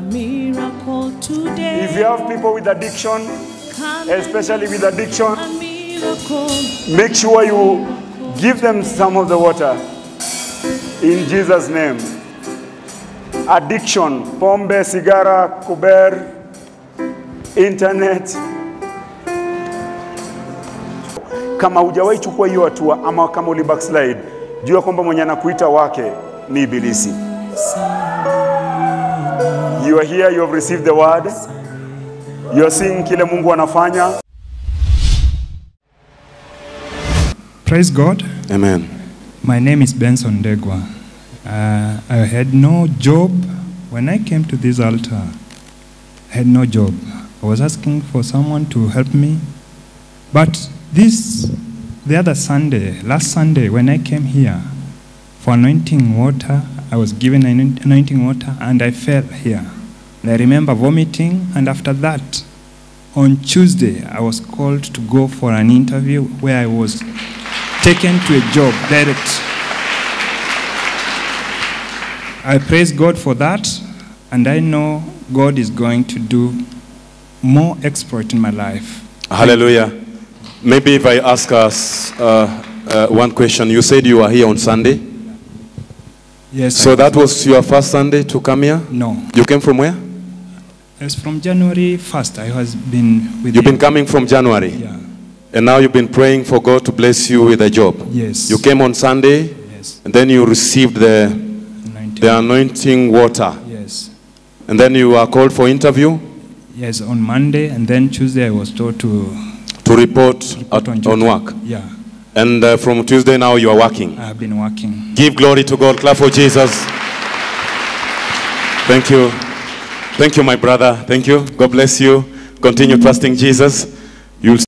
miracle today. If you have people with addiction, especially with addiction, make sure you give them some of the water in Jesus' name. Addiction, pombe, cigara, kuber, internet. Kama hujawahi chukua hiyo hatua ama kama uli backslide, jua kwamba mwenye anakuita wake ni ibilisi. You are here, you have received the word. You are seeing kile Mungu anafanya. Praise God. Amen. My name is Benson Degwa. Uh, I had no job when I came to this altar. I had no job. I was asking for someone to help me. But this, the other Sunday, last Sunday, when I came here for anointing water, I was given an anointing water and I fell here. And I remember vomiting, and after that, on Tuesday, I was called to go for an interview where I was taken to a job direct. I praise God for that, and I know God is going to do more exploit in my life. Hallelujah. Maybe if I ask us uh, uh, one question, you said you were here on Sunday. Yes. So that was your first Sunday to come here? no. You came from where? It's from January 1st. I has been with You've been coming from January. Yeah. And now you've been praying for God to bless you with a job. Yes. You came on Sunday, Yes. and then you received the, 19. the anointing water. Yes. And then you are called for interview Yes. On Monday and then Tuesday, I was told to to report, at, on, on work. Yeah. And uh, from Tuesday now you are working. I have been working. Give glory to God. Clap for Jesus. Thank you. Thank you, my brother. Thank you. God bless you. Continue trusting Jesus. You'll